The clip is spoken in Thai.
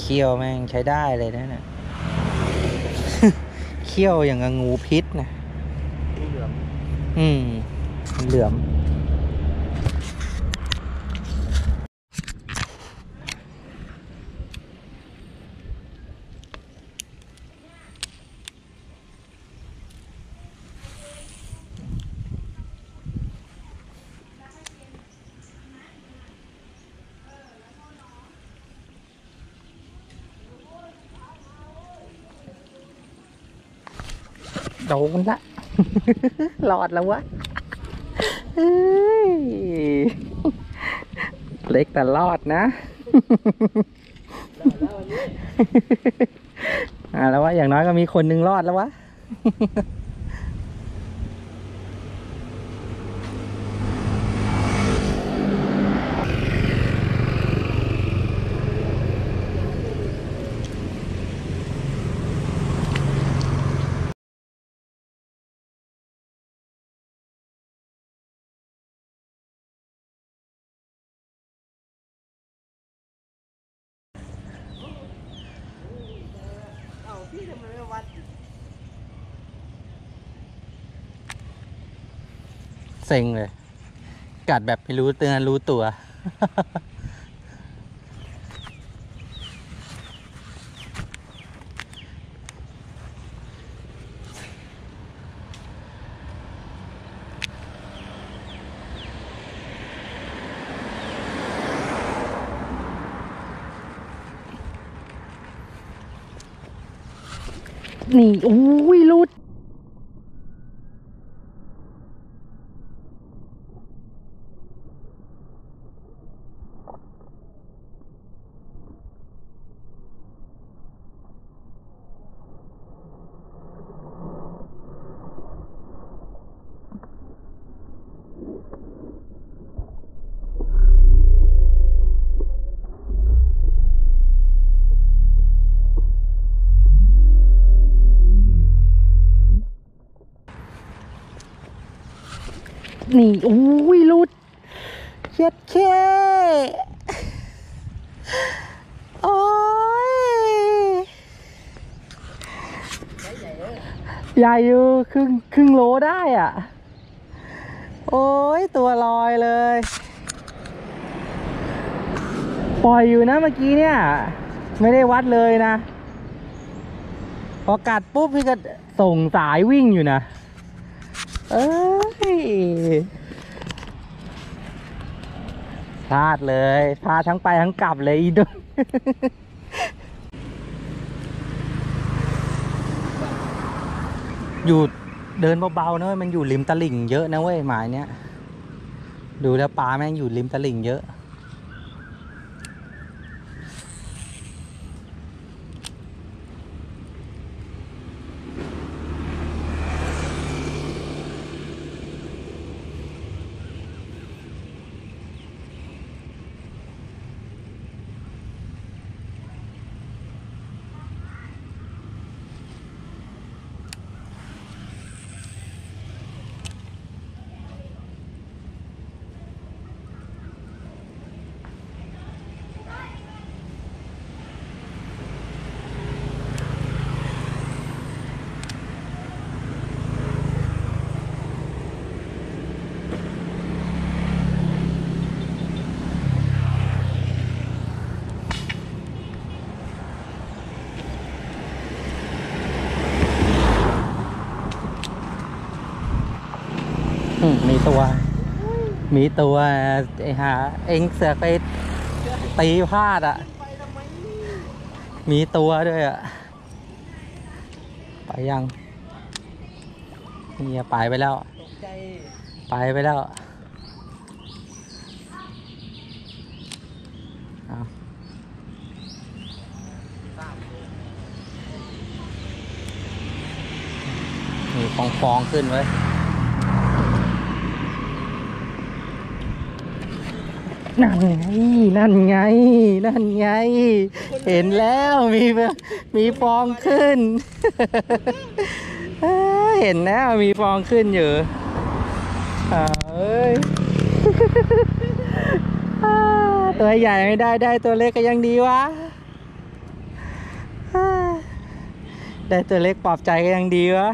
เคี้ยวแม่งใช้ได้เลยนะเนี่ยเคี้ยวอย่างงูพิษนะ อืมเหลือม โดนละรอดแล้ววะเล็กแต่รอดนะแล้วว่าแล้ววะอย่างน้อยก็มีคนนึงรอดแล้ววะ เอ้าพี่ทำไมไม่วัด เซ็งเลย กัดแบบไม่รู้เตือนรู้ตัว นี่โอ้ยรุด นี่โอ้ยรุดเช็ดแค่โอ้ยใหญ่อยู่ครึ่งครึ่งโลได้อะ โอ้ยตัวลอยเลย ปล่อยอยู่นะเมื่อกี้เนี่ย ไม่ได้วัดเลยนะ พอกัดปุ๊บพี่ก็ส่งสายวิ่งอยู่นะ เอ้ย พลาดเลย พาทั้งไปทั้งกลับเลยอีดนอยู่เดินเบาๆเนอะมันอยู่ริมตลิ่งเยอะนะเว้ยหมายเนี้ย ดูแล้วปลาแม่งอยู่ริมตลิ่งเยอะ อืมมีตัว มีตัวไอ้หาเอ็งเสือกไปตีพลาดอะ มีตัวด้วยอะ ไปยังนี่ไปไปแล้ว ไปไปแล้วมีฟองฟองขึ้นไว้ นั่นไง นั่นไง นั่นไง เห็นแล้วมีมีฟองขึ้น เห็นแล้วมีฟองขึ้นอยู่เอ้ยตัวใหญ่ไม่ได้ได้ตัวเล็กก็ยังดีวะ ได้ตัวเล็กปลอบใจก็ยังดีวะ